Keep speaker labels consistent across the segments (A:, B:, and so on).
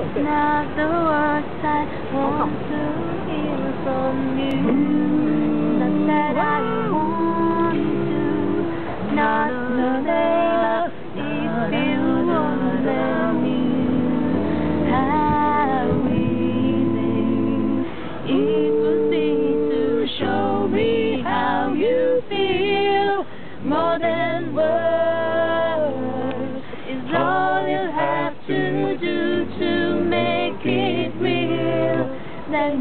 A: Not the words I want to hear from you. Not that I want to. Not the day if you won't let me. How easy it would be to show me how you feel more than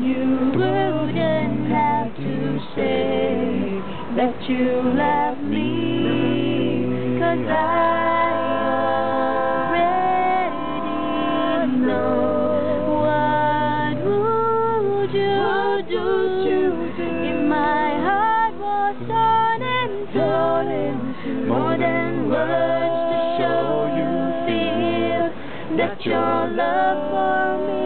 A: you wouldn't have to say that you love me. Cause I already know what would you do if my heart was torn and torn more than words to show you feel that your love for me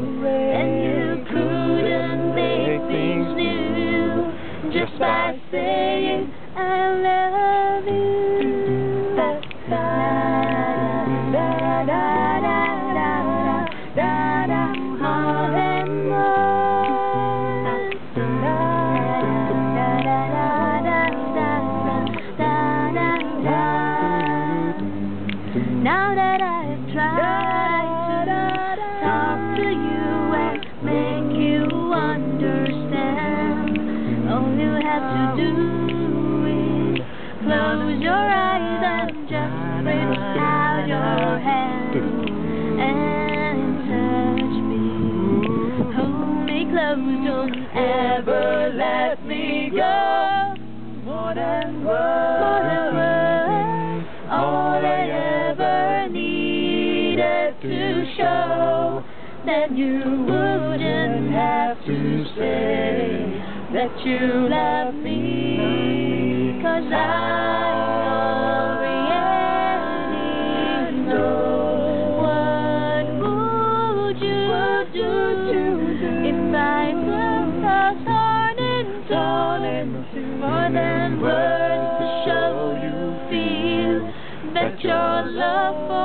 A: rain. Close your eyes and just reach out your hand and touch me. Hold me close, don't ever let me go. More than words, more than words, all I ever needed to show. Then you wouldn't have to say that you love me. Cause I already know what would you do if I took the torn and torn more than words to show you feel that your love for